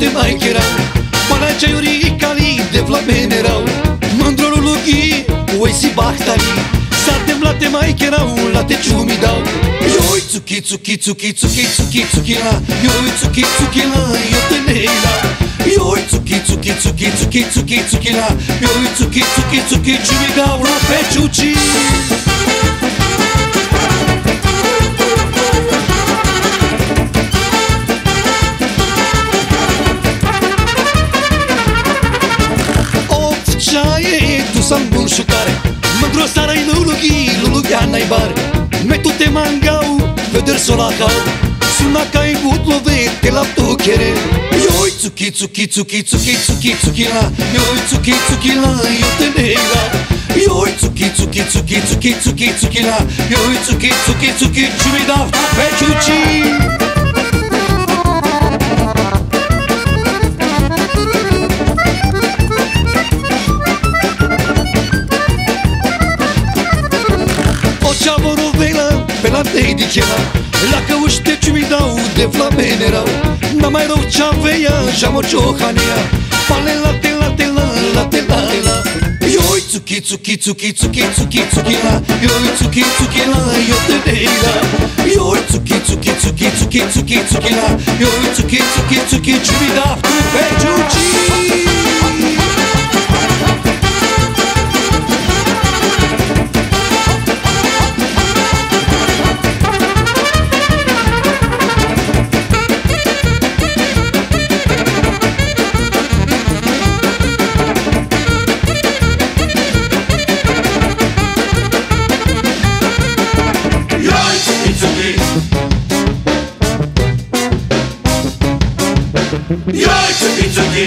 te mai cherau Pana ceaiuri cali de flamene erau Mândrorul lughi, oi si bahtari Sa temblate mai cherau, la te ciumi dau Ioi tsuki tsuki tsuki tsuki tsuki tsuki la Ioi tsuki tsuki la, eu te neila Ioi tsuki tsuki tsuki tsuki tsuki tsuki la Ioi tsuki tsuki tsuki ciumi dau la pe ciuci Ovčaje, tu sam bun šukare Mândro sarai lulughi, lulughiana i bare Me tu te mangau, veder solacau Suna ca i gut love, te la tu chere Ioi tsuki tsuki tsuki tsuki tsuki tsuki la Ioi tsuki tsuki la, eu te nega Ioi tsuki tsuki tsuki tsuki tsuki tsuki la Ioi tsuki tsuki tsuki ci mi dau pe ciuci diceva La căuște ce mi dau de flamene erau N-am mai rău ce aveia, jamă ciohania Pale la te la te la la te la la Ioi tsuki tsuki tsuki tsuki tsuki tsuki la Ioi tsuki tsuki la, eu te dei la Ioi tsuki tsuki tsuki tsuki tsuki tsuki la Ioi tsuki tsuki tsuki mi dau tu pe ciuci to be. You're to be to be.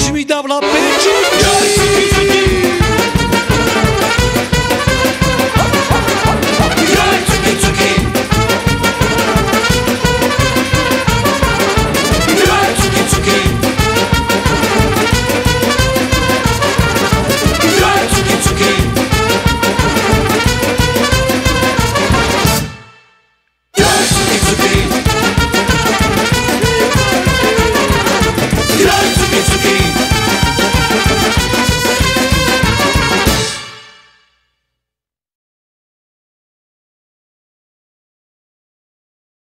Jimmy Double Up, bitch. You're to be to be.